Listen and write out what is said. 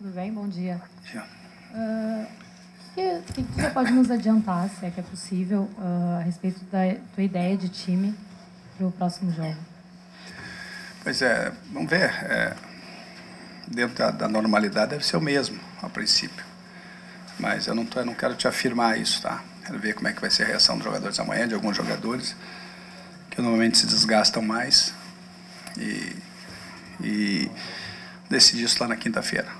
Tudo bem? Bom dia. Já. Uh, o que, que, que você pode nos adiantar, se é que é possível, uh, a respeito da tua ideia de time para o próximo jogo? Pois é, vamos ver. É, dentro da, da, normalidade deve ser o mesmo, a princípio. Mas eu não, tô, eu não quero te afirmar isso, tá? Quero ver como é que vai ser a reação dos jogadores amanhã, de alguns jogadores, que normalmente se desgastam mais. E, e decidir isso lá na quinta-feira.